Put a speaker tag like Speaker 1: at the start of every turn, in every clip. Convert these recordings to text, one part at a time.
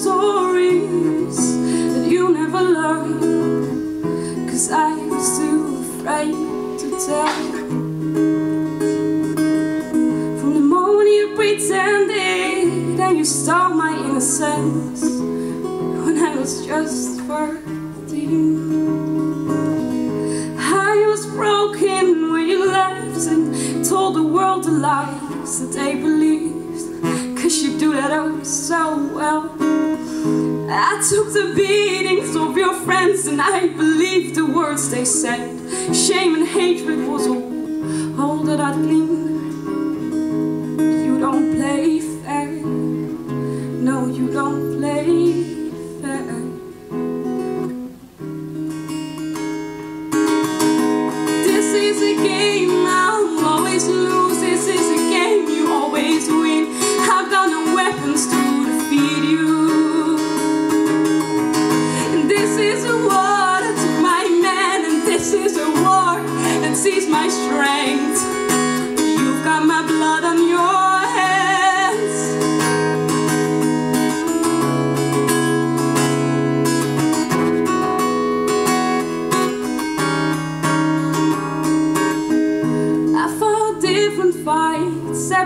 Speaker 1: stories that you never learned. Cause I was too afraid to tell. From the moment you pretended and you stole my innocence When I was just 13 I was broken when you left and told the world the lies that they believed. Cause you do that oh so well I took the beatings of your friends and I believed the words they said. Shame and hatred was all, all that I'd gleaned You don't play fair. No, you don't play fair. This is a game I'll always lose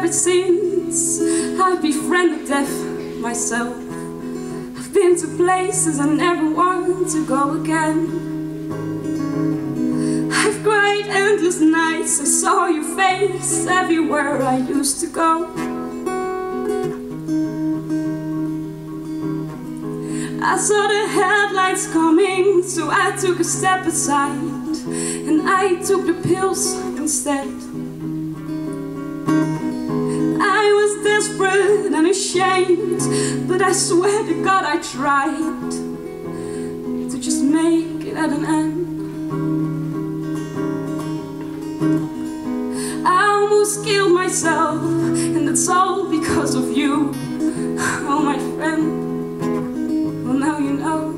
Speaker 1: ever since I've befriended death myself. I've been to places I never want to go again. I've endless nights, I saw your face everywhere I used to go. I saw the headlights coming, so I took a step aside and I took the pills instead. I was desperate and ashamed, but I swear to God I tried to just make it at an end. Almost killed myself, and it's all because of you, oh my friend. Well, now you know.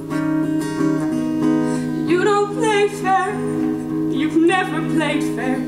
Speaker 1: You don't play fair. You've never played fair.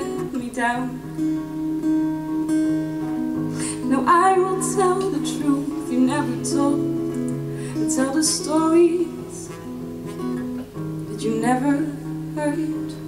Speaker 1: Will me down. No, I will tell the truth you never told, tell the stories that you never heard.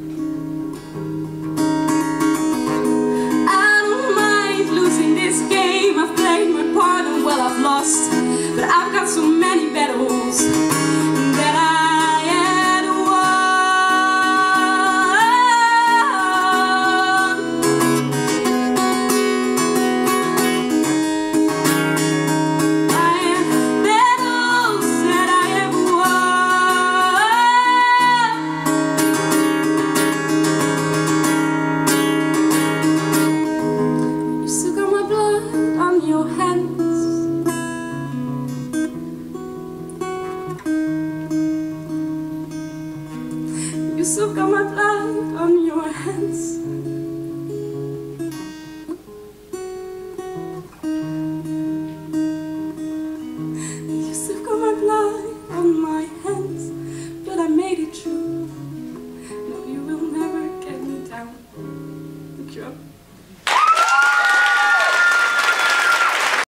Speaker 1: Still got my blood on your hands.